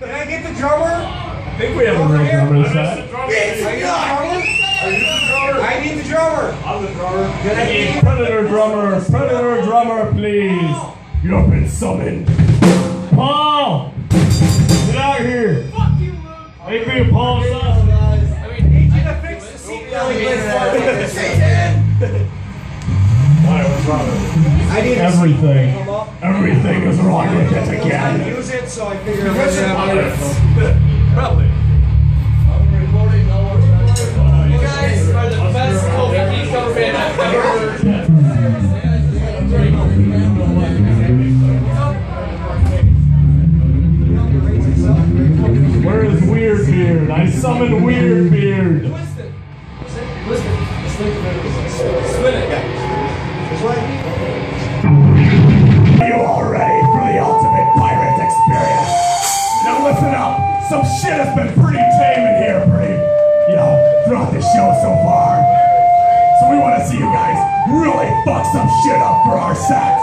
Can I get the drummer? I think we have a real drummer this time. It's not. I need the drummer. I'm the drummer. Can I get Predator drummer, Predator drummer, please. You have been summoned. Paul! Get out here. Fuck you, Luke. I ain't being Paul Sauce. need you to fix the seat I need a Everything. Come up. Everything is wrong with it again. I again. use it, so I figured I would have Probably. You guys are the best Kobe Keith cover band I've ever heard. Where is Weird Beard? I summon Weird Beard. Experience? Now listen up. Some shit has been pretty tame in here, pretty, you know, throughout the show so far. So we want to see you guys really fuck some shit up for our set.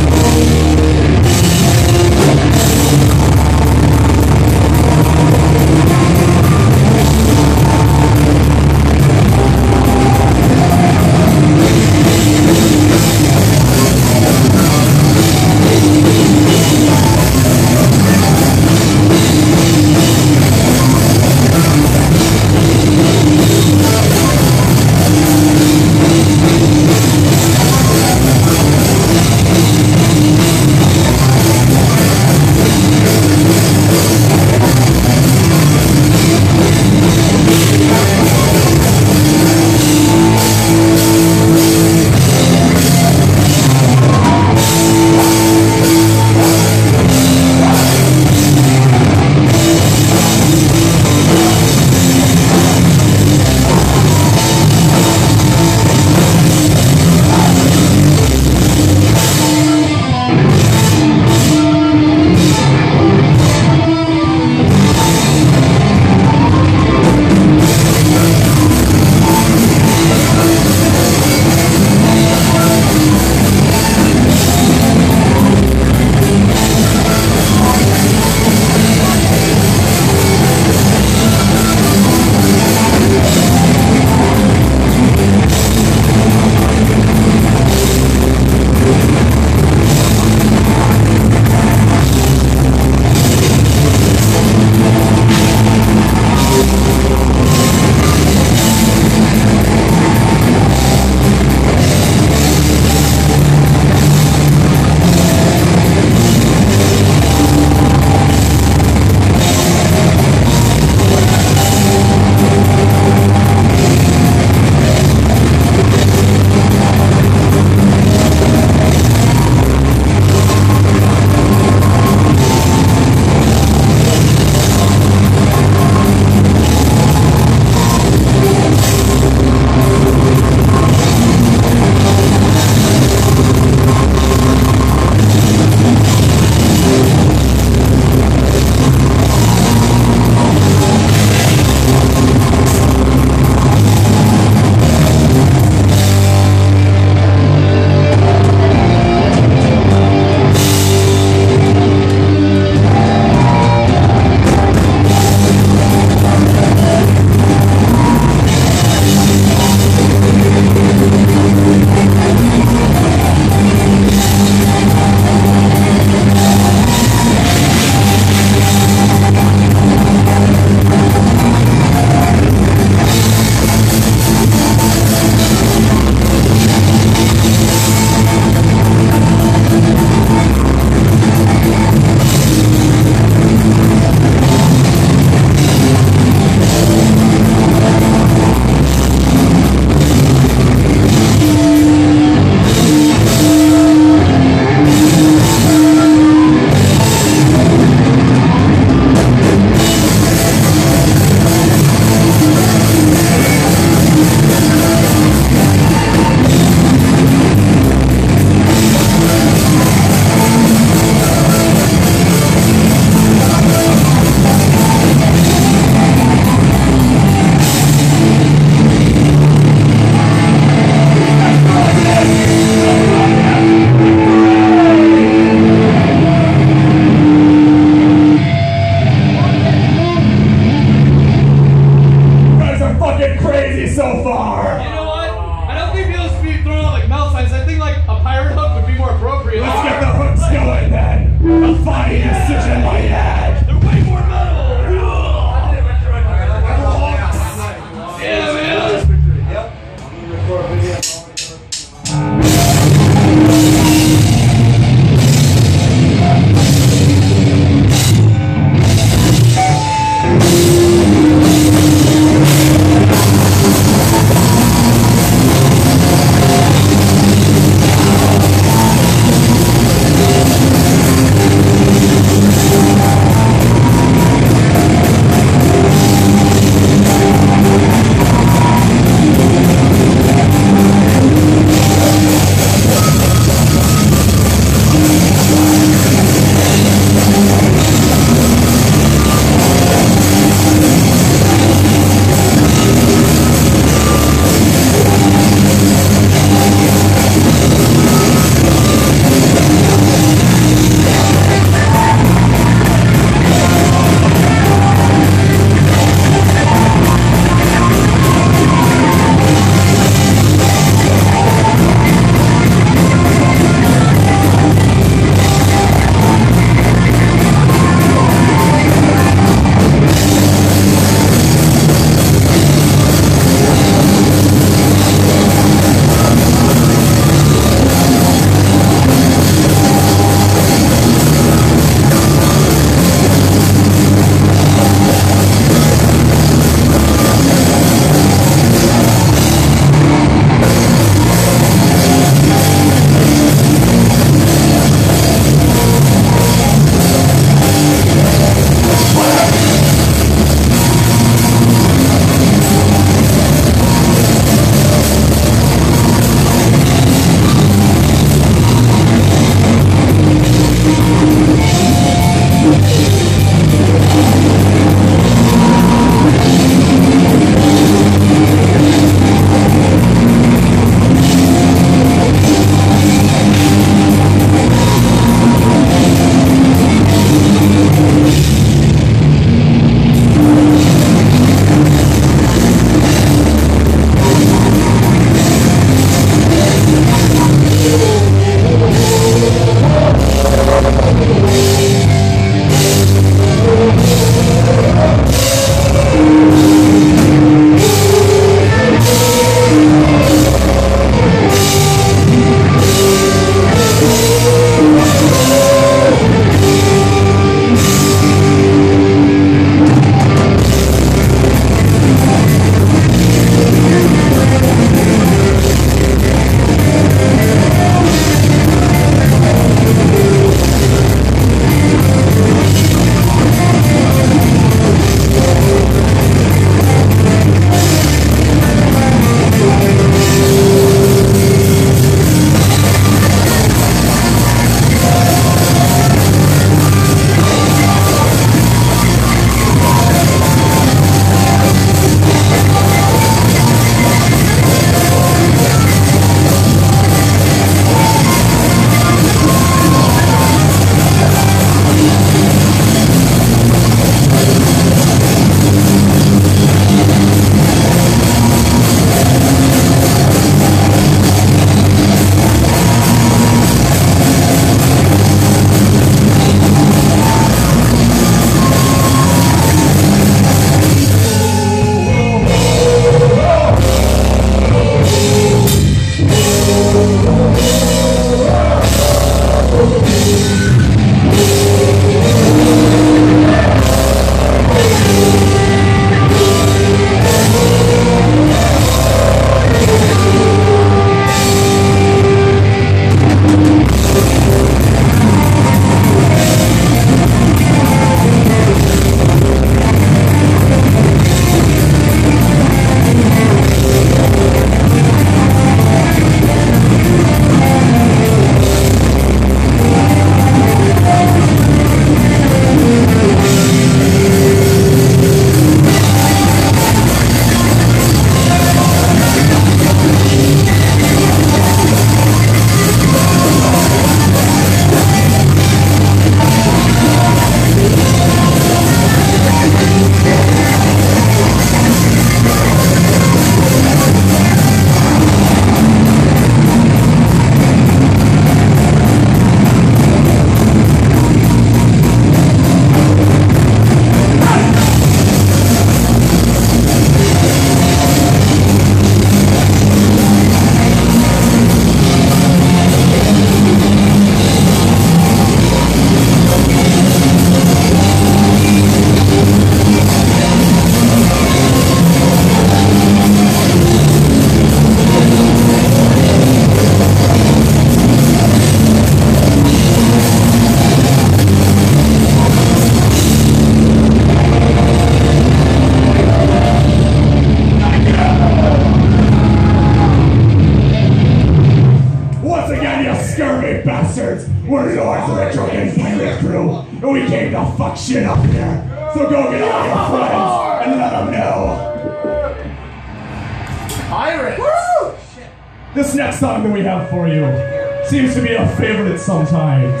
Seems to be a favorite sometimes.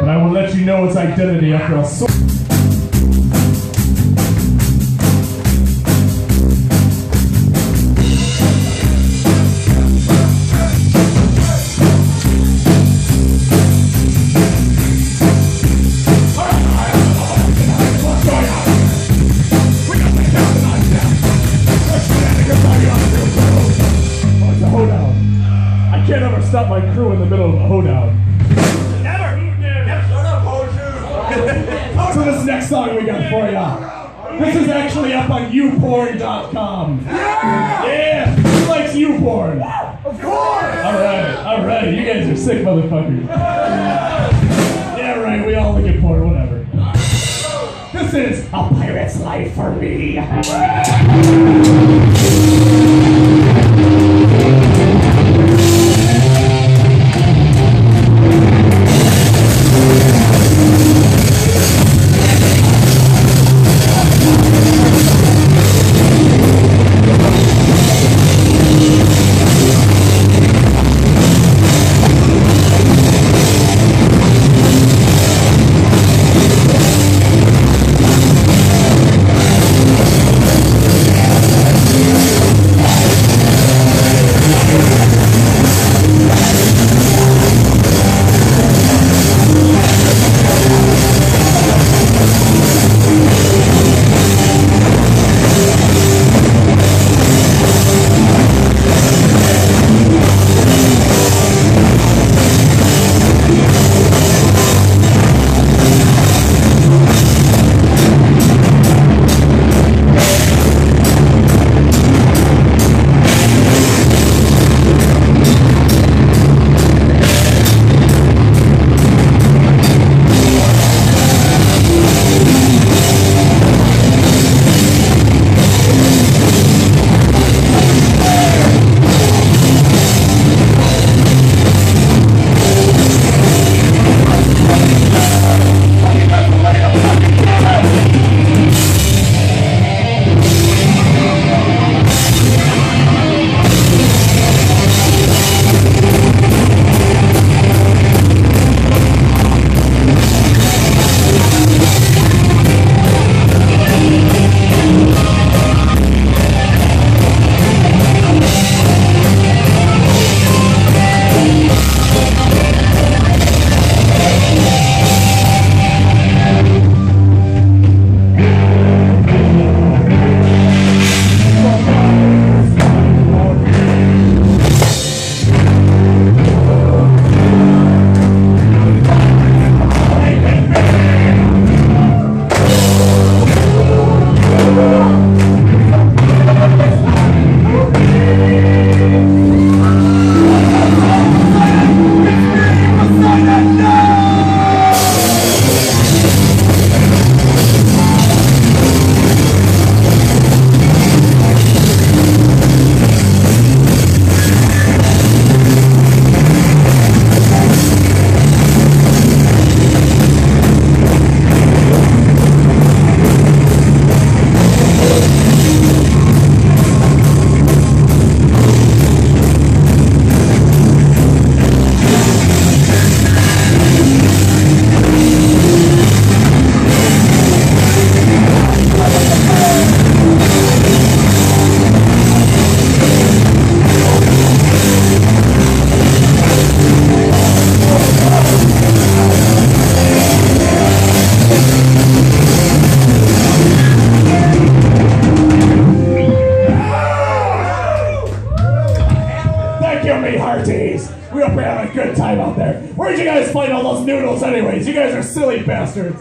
But I will let you know its identity after a stop my crew in the middle of a hoedown. So this next song we got for ya. This is actually up on youporn.com. Yeah! Who likes YouPorn? Of course! Alright, alright, you guys are sick motherfuckers. Yeah, right, we all look at porn, whatever. This is A Pirate's Life for Me. Where'd you guys find all those noodles anyways? You guys are silly bastards.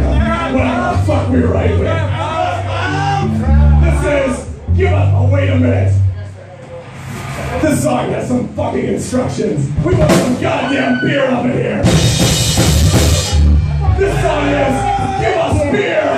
Off whatever fuck we right with. This is, give us, oh wait a minute. This song has some fucking instructions. We want some goddamn beer up in here. This song is, give us beer.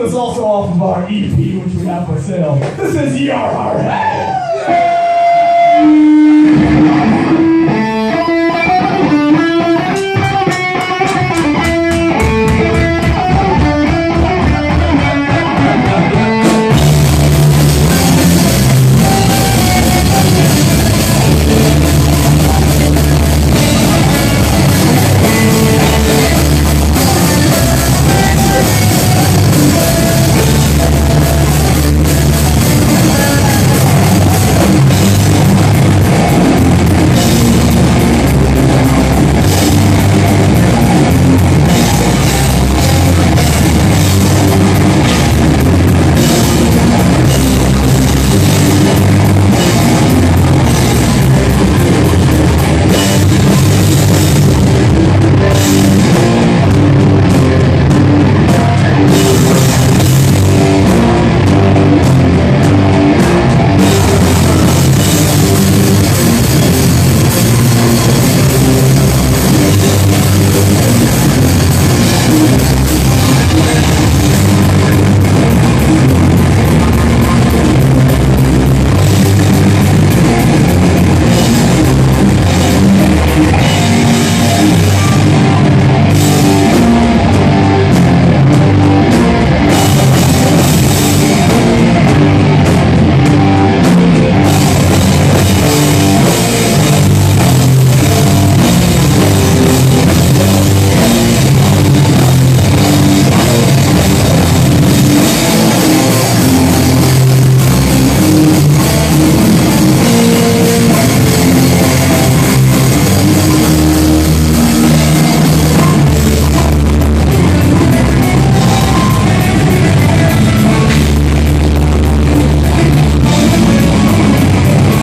This is also off of our EP, which we have for sale. This is Yarr.